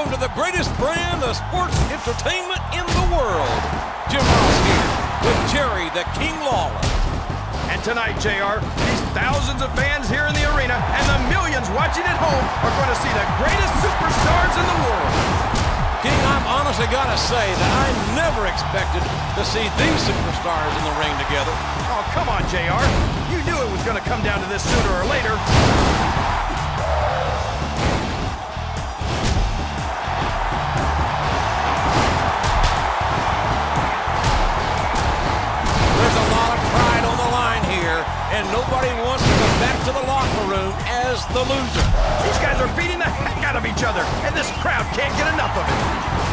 Welcome to the greatest brand of sports entertainment in the world. Jim Ross here with Jerry the King Lawler. And tonight, JR, these thousands of fans here in the arena and the millions watching at home are going to see the greatest superstars in the world. King, I'm honestly got to say that I never expected to see these superstars in the ring together. Oh, come on, JR. You knew it was going to come down to this sooner or later. And nobody wants to go back to the locker room as the loser. These guys are beating the heck out of each other, and this crowd can't get enough of it.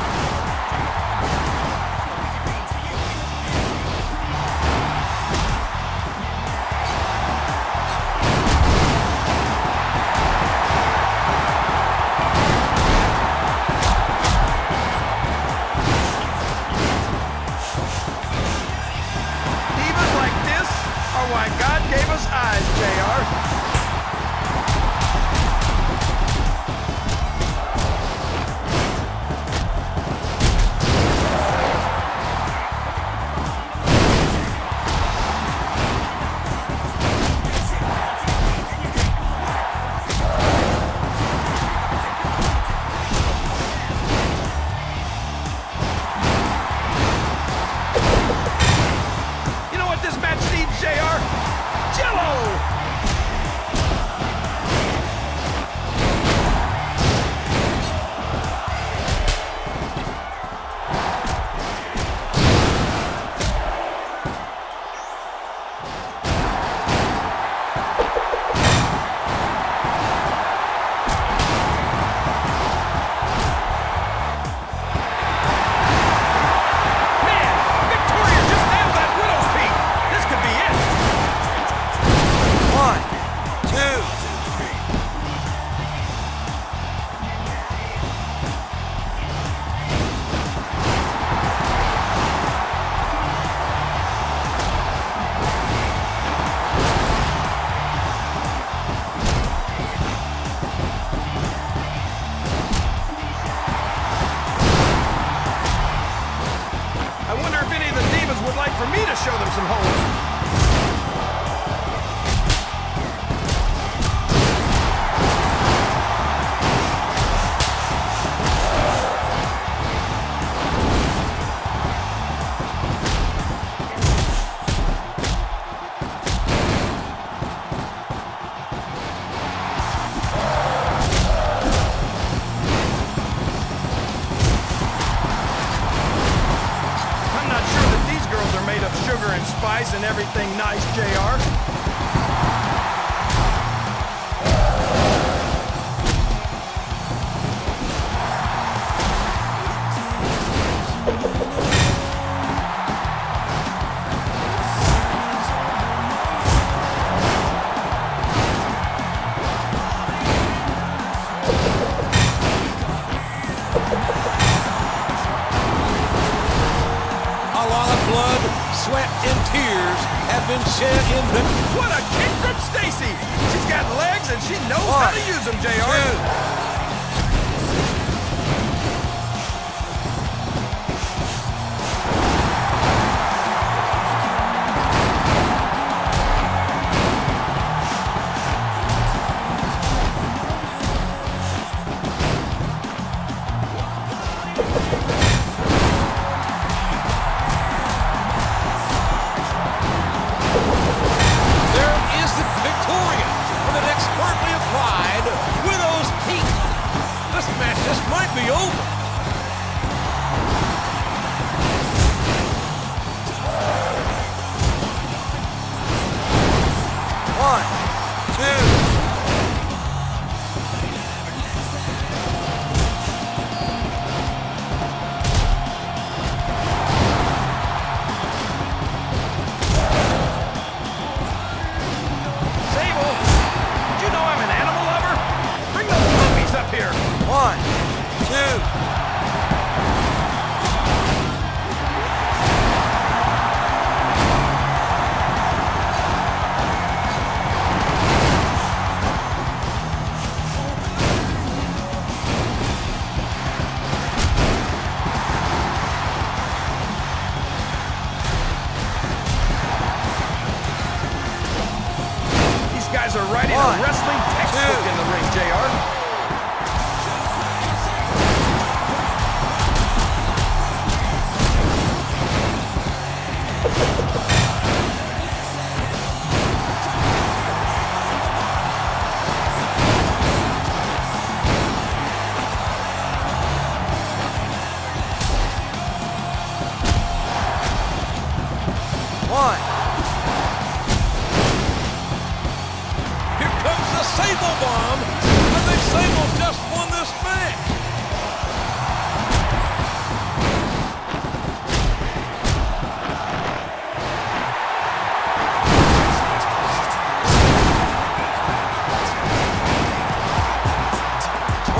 Have been shed in the What a kick from Stacy! She's got legs and she knows how to use them, JR. two.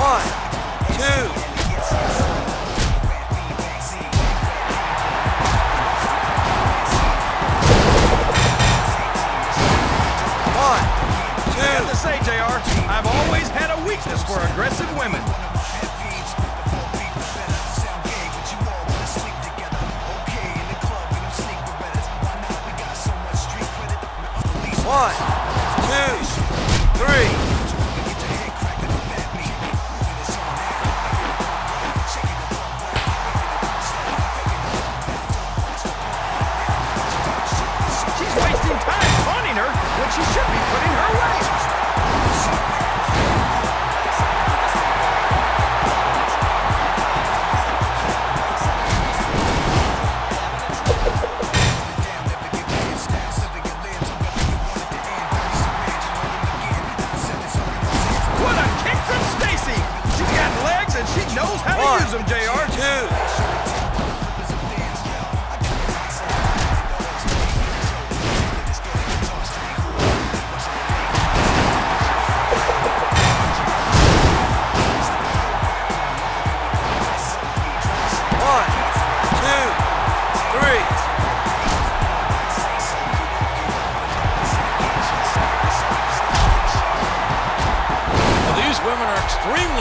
One, two. One, I have to say, JR, I've always had a weakness for aggressive women. One, two, three.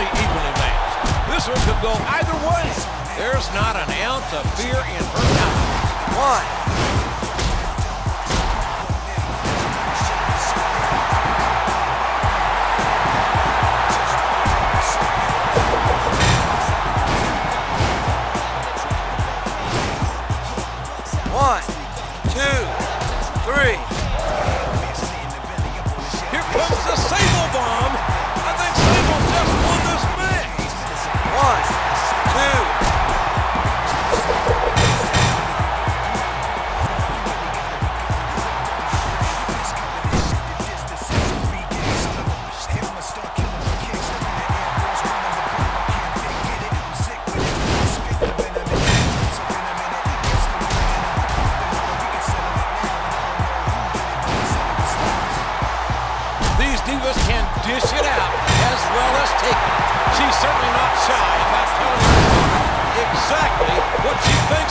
Evenly matched. This one could go either way. There's not an ounce of fear in her eye. One. One, two, three.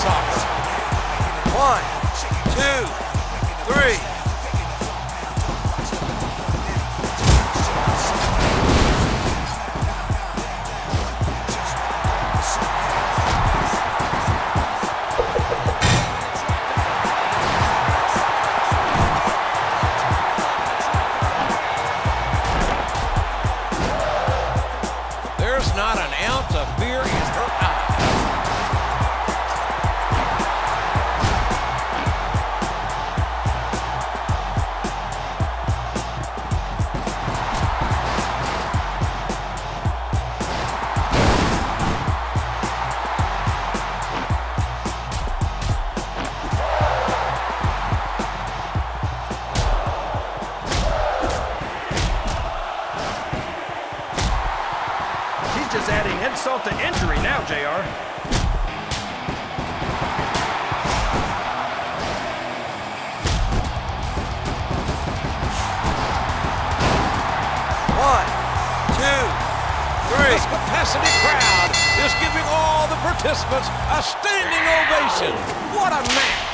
Of. One, This capacity crowd is giving all the participants a standing ovation. What a match!